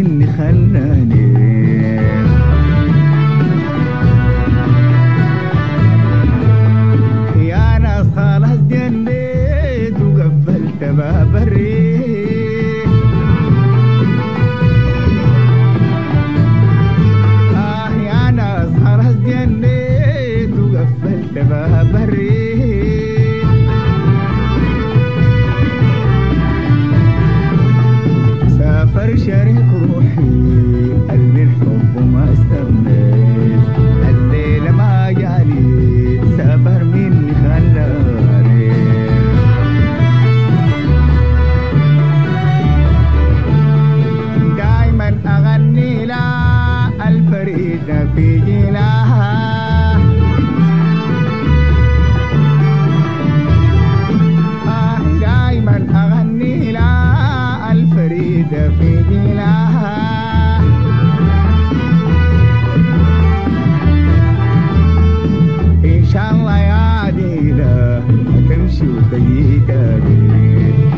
اللي خلاني. يا ناس خلاص جنيت وقفلت باب الريح. آه يا ناس خلاص جنيت وقفلت باب الريح. 秀的一个人。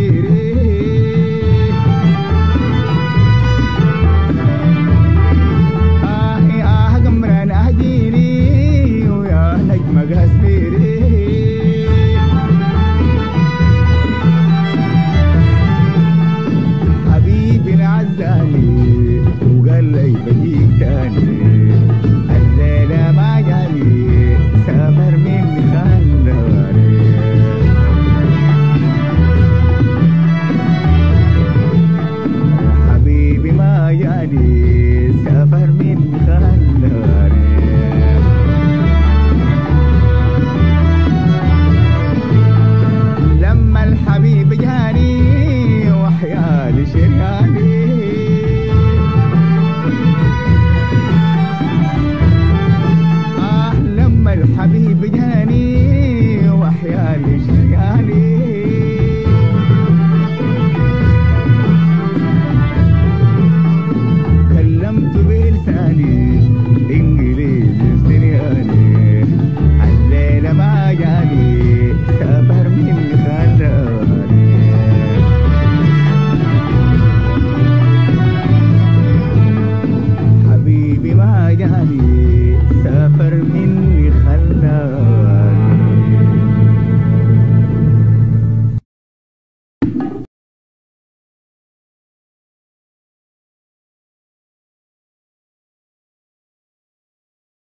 tererê خلاني لما الحبيب جاني وحيالي شراني آه لما الحبيب جاني